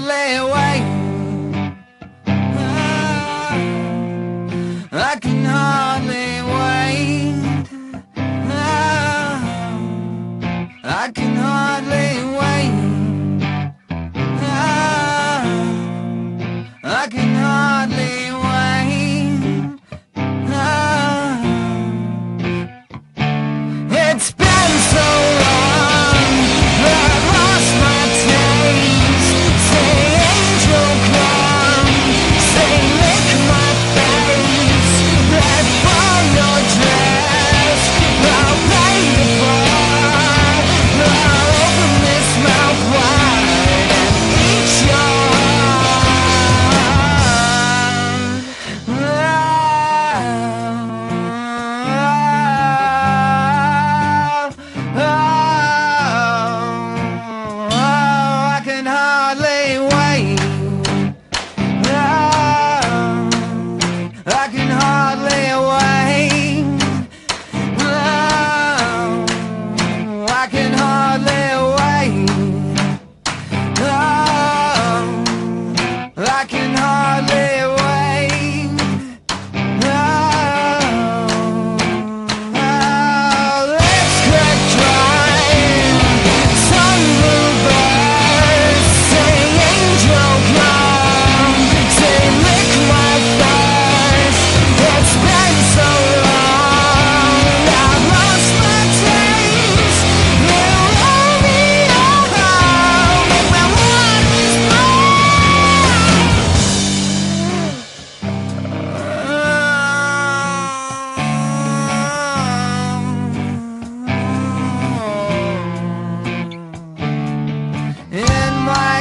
lay ah, I can hardly wait. Ah, I can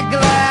glass.